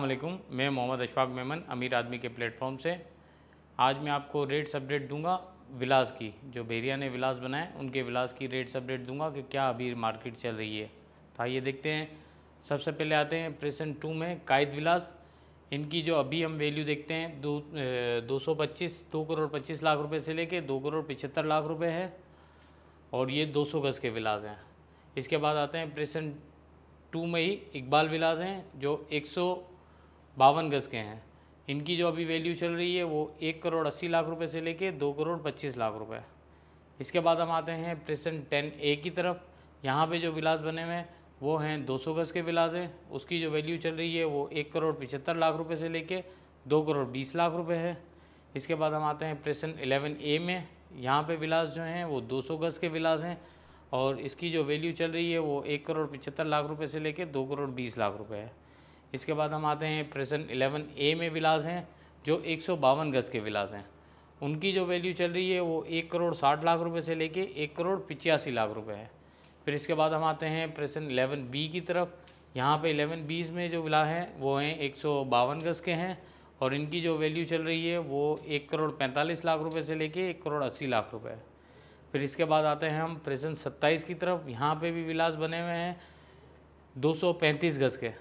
वालेकुम मैं मोहम्मद अशफाक मेमन, अमीर आदमी के प्लेटफॉर्म से। आज मैं आपको रेट्स अपडेट दूँगा विलास की, जो बेरिया ने विलास बनाए उनके विलास की रेट्स अपडेट दूँगा कि क्या अभी मार्केट चल रही है। तो आइए देखते हैं। सबसे पहले आते हैं प्रेसेंट टू में, कायद विलास। इनकी जो अभी हम वैल्यू देखते हैं, दो दो सौ पच्चीस, दो करोड़ पच्चीस लाख रुपए से लेके दो करोड़ पिछहत्तर लाख रुपए है, और ये 200 गज़ के विलास हैं। इसके बाद आते हैं प्रेसेंट टू में ही इकबाल विलास हैं, जो एक सौ बावन गज़ के हैं। इनकी जो अभी वैल्यू चल रही है वो एक करोड़ अस्सी लाख रुपए से लेके दो करोड़ पच्चीस लाख रुपए। इसके बाद हम आते हैं प्रेसेंट टेन ए की तरफ़। यहाँ पे जो विलास बने हुए हैं, वो हैं 200 गज़ के विलास। हैं उसकी जो वैल्यू चल रही है वो एक करोड़ पिछहत्तर लाख रुपए से लेके दो करोड़ बीस लाख रुपए है। इसके बाद हम आते हैं प्रेसेंट एलेवन ए में। यहाँ पे विलास जो हैं, वो 200 गज़ के विलास हैं। और इसकी जो वैल्यू चल रही है वो एक करोड़ पचहत्तर लाख रुपए से लेके दो करोड़ बीस लाख रुपए है। इसके बाद हम आते हैं प्रेजेंट एलेवन ए में विलास हैं, जो एक सौ बावन गज़ के विलास हैं। उनकी जो वैल्यू चल रही है वो एक करोड़ साठ लाख रुपए से लेके एक करोड़ पिचासी लाख रुपए है। फिर इसके बाद हम आते हैं प्रेजेंट एलेवन बी की तरफ़। यहाँ पे एलेवन बीस में जो विला हैं, वो हैं एक सौ बावन गज़ के हैं और इनकी जो वैल्यू चल रही है वो एक करोड़ पैंतालीस लाख रुपए से लेके एक करोड़ अस्सी लाख रुपए है। फिर इसके बाद आते हैं हम प्रेजेंट सत्ताईस की तरफ़। यहाँ पे भी विलास बने हुए हैं 235 गज़ के।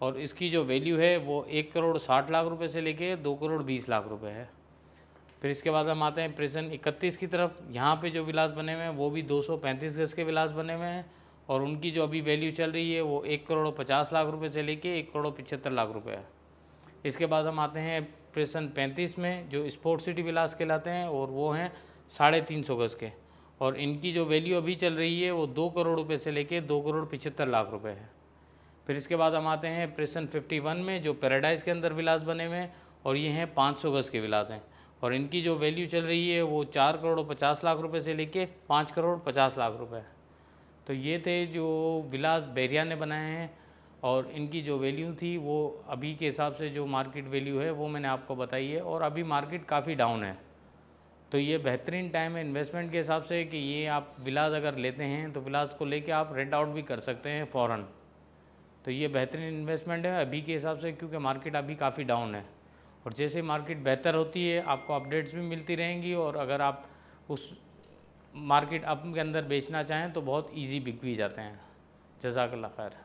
और इसकी जो वैल्यू है वो एक करोड़ साठ लाख रुपए से लेके दो करोड़ बीस लाख रुपए है। फिर इसके बाद हम आते हैं प्रेजेंट इकतीस की तरफ़। यहाँ पे जो विलास बने हुए हैं, वो भी 235 गज़ के विलास बने हुए हैं और उनकी जो अभी वैल्यू चल रही है वो एक करोड़ पचास लाख रुपये से लेके एक करोड़ पचहत्तर लाख रुपये है। इसके बाद हम आते हैं प्रेजेंट पैंतीस में, जो स्पोर्ट सिटी विलास कहलाते हैं और वो हैं साढ़े तीन सौ गज़ के। और इनकी जो वैल्यू अभी चल रही है वो दो करोड़ रुपए से लेके दो करोड़ पिछहत्तर लाख रुपए है। फिर इसके बाद हम आते हैं प्रेसन 51 में, जो पैराडाइज के अंदर विलास बने हुए हैं, और ये हैं 500 गज़ के विलास हैं। और इनकी जो वैल्यू चल रही है, वो चार करोड़ पचास लाख रुपए से लेके पाँच करोड़ पचास लाख रुपए। तो ये थे जो विलास बैरिया ने बनाए हैं, और इनकी जो वैल्यू थी, वो अभी के हिसाब से जो मार्केट वैल्यू है, वो मैंने आपको बताई है, और अभी मार्केट काफ़ी डाउन है। तो ये बेहतरीन टाइम है इन्वेस्टमेंट के हिसाब से कि ये आप विलास अगर लेते हैं तो विलास को लेके आप रेंट आउट भी कर सकते हैं फ़ौरन। तो ये बेहतरीन इन्वेस्टमेंट है। अभी के हिसाब से क्योंकि मार्केट अभी काफ़ी डाउन है। और जैसे मार्केट बेहतर होती है, आपको अपडेट्स भी मिलती रहेंगी और अगर आप उस मार्केट अप के अंदर बेचना चाहें तो बहुत ईजी बिक भी जाते हैं। जजाकल्ला खैर।